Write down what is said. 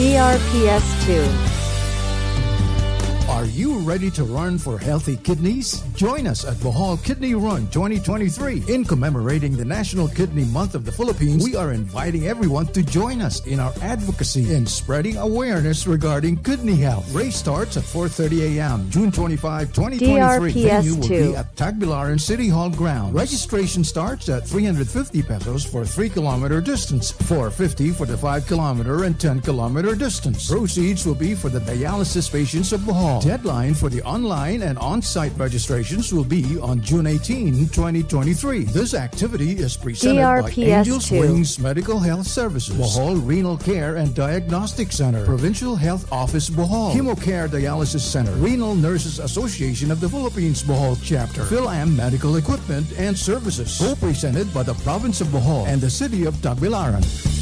DRPS 2. Are you ready to run for healthy kidneys? Join us at Bohol Kidney Run 2023. In commemorating the National Kidney Month of the Philippines, we are inviting everyone to join us in our advocacy and spreading awareness regarding kidney health. Race starts at 4.30 a.m. June 25, 2023. DRPS Venue will be at Tagbilaran City Hall grounds. Registration starts at 350 pesos for 3 kilometer distance, 450 for the 5 kilometer and 10 kilometer distance. Proceeds will be for the dialysis patients of Bohol. The deadline for the online and on-site registrations will be on June 18, 2023. This activity is presented by Angels 2. Wings Medical Health Services, Bohol Renal Care and Diagnostic Center, Provincial Health Office Bohol, Chemocare Dialysis Center, Renal Nurses Association of the Philippines Bohol Chapter, PhilAm Medical Equipment and Services, co-presented by the Province of Bohol and the City of Tagbilaran.